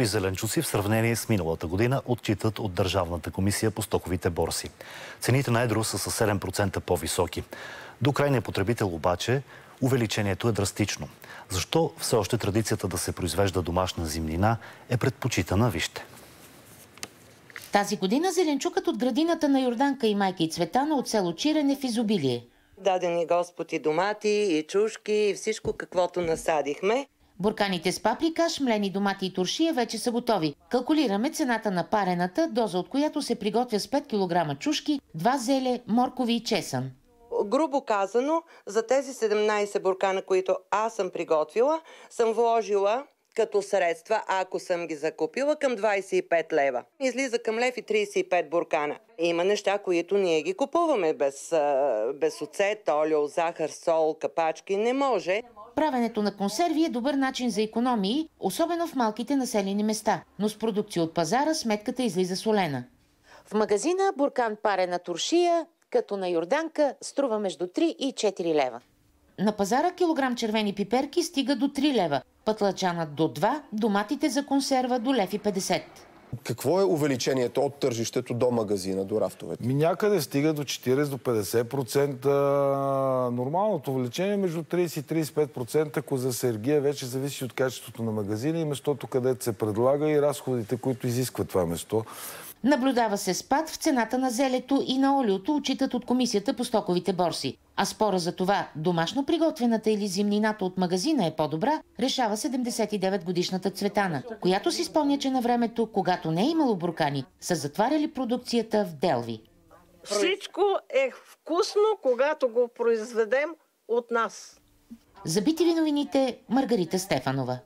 крупи зеленчуци в сравнение с миналата година отчитат от Държавната комисия по стоковите борси. Цените на едро са с 7% по-високи. До крайния потребител обаче увеличението е драстично. Защо все още традицията да се произвежда домашна зимнина е предпочитана, вижте. Тази година зеленчукът от градината на Йорданка и майка и Цветана от село е в изобилие. Дадени Господи домати и чушки и всичко каквото насадихме. Бурканите с паприка, шмлени домати и туршия вече са готови. Калкулираме цената на парената, доза от която се приготвя с 5 кг чушки, 2 зеле, моркови и чесън. Грубо казано, за тези 17 буркана, които аз съм приготвила, съм вложила като средства, ако съм ги закупила, към 25 лева. Излиза към лев и 35 буркана. Има неща, които ние ги купуваме без, без оцет, олио, захар, сол, капачки. Не може. Правенето на консерви е добър начин за економии, особено в малките населени места, но с продукция от пазара сметката излиза солена. В магазина буркан парена туршия, като на Йорданка, струва между 3 и 4 лева. На пазара килограм червени пиперки стига до 3 лева, пътлачанът до 2, доматите за консерва до лев и 50. Какво е увеличението от тържището до магазина, до рафтовете? Ми някъде стига до 40 до 50%. Нормалното увеличение е между 30 и 35%, ако за Сергия вече зависи от качеството на магазина и местото, където се предлага и разходите, които изискват това место. Наблюдава се спад в цената на зелето и на олиото, отчитат от Комисията по стоковите борси. А спора за това домашно приготвената или зимнината от магазина е по-добра, решава 79-годишната Цветана, която си спомня, че на времето, когато не е имало буркани, са затваряли продукцията в Делви. Всичко е вкусно, когато го произведем от нас. За битиви новините Маргарита Стефанова.